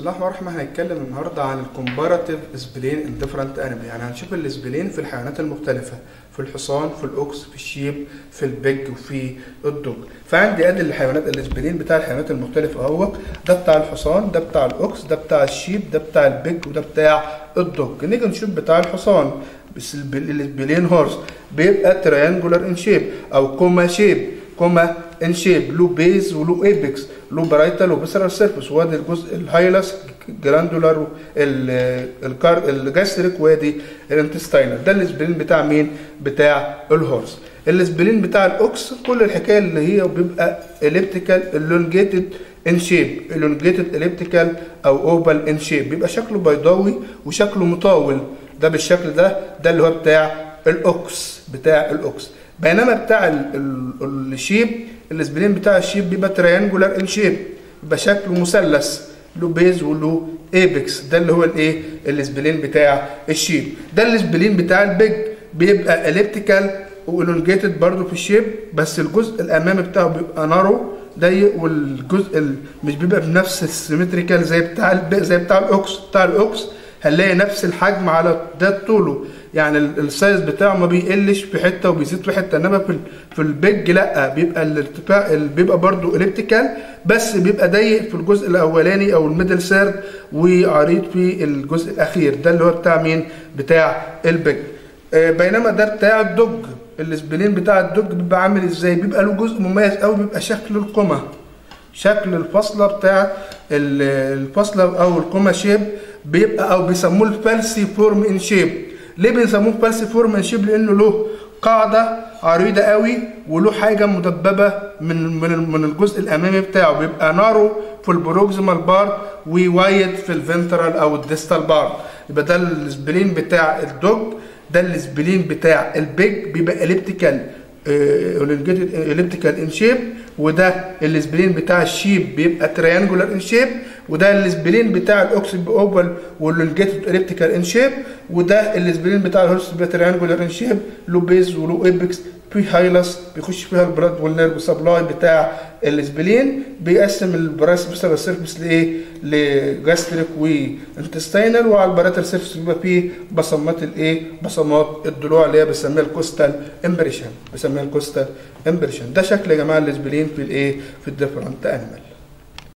الرحمن الرحيم. هنتكلم النهارده عن ال comparative spleen in different animal يعني هنشوف ال spleen في الحيوانات المختلفة في الحصان في الاوكس في الشيب في البيج وفي الدوج. فعندي ادي الحيوانات ال spleen بتاع الحيوانات المختلفة. اهو ده بتاع الحصان ده بتاع الاوكس ده بتاع الشيب ده بتاع البيج وده بتاع الدوج. نيجي نشوف بتاع الحصان. ال spleen horse بيبقى triangular in shape أو comma shape comma ان شيب له بيز وله إيبكس. له برايتال وبسرال سيرفيس وادي الجزء الهايلس جراندولار الكار الجاستريك وادي الانتستاينال ده الاسبلين بتاع مين؟ بتاع الهورس. الاسبلين بتاع الأوكس كل الحكاية اللي هي بيبقى اليبتيكال elongated ان شيب elongated اليبتيكال أو اوبال ان شيب بيبقى شكله بيضاوي وشكله مطاول ده بالشكل ده ده اللي هو بتاع الأوكس بتاع الأوكس. بينما بتاع ال sheep ال spleen بتاع ال sheep بيبقى triangular in shape بيبقى شكله مثلث له base وله apex ده اللي هو الايه؟ ال spleen بتاع ال sheep. ده الاسبلين بتاع البيج بيبقى اليبتيكال والونجيتد برضه في الشيب بس الجزء الامامي بتاعه بيبقى narrow ضيق والجزء مش بيبقى بنفس ال symmetrical زي بتاع زي بتاع الاوكس بتاع الاوكس هنلاقي نفس الحجم على ده طوله. يعني ال size بتاعه ما بيقلش في حتة وبيزيد في حتة إنما في في ال pig لأ بيبقى الارتفاع بيبقى برضو elliptical بس بيبقى ضيق في الجزء الأولاني أو ال middle third وعريض في الجزء الأخير. ده اللي هو بتاع مين؟ بتاع ال pig. بينما ده بتاع ال dog. ال spleen بتاع ال dog بيبقى عامل إزاي؟ بيبقى له جزء مميز قوي بيبقى شكل القمة. شكل الفصله بتاع الفصله أو القمه shape بيبقى أو بيسموه ال falciform in shape. ليه بنسموه falciform in shape؟ لأنه له قاعدة عريضة قوي وله حاجة مدببة من من من الجزء الأمامي بتاعه. بيبقى نارو في البروكسيمال بار ووايد في الفنترال أو الديستال بار يبقى ده ال spleen بتاع ال dog ده ال spleen بتاع ال pig بيبقى elliptical. elliptical in shape وده ال spleen بتاع ال sheep بيبقى triangular in shape وده ال spleen بتاع ال ox oval و elongated elliptical in shape وده ال spleen بتاع ال horse triangular in shape له base وله apex في hilus بيخش فيها ال blood وال nerve supply بتاع ال spleen بيقسم البراس بسبب ال surface لإيه؟ ل gastric و intestinal وعلى ال parietal surface بيبقى فيه بصمات الإيه؟ بصمات الضلوع اللي هي بنسميها ال costal impression بنسميها ال costal impression ده شكل يا جماعة ال spleen في الإيه؟ في الديفرنت أنيمال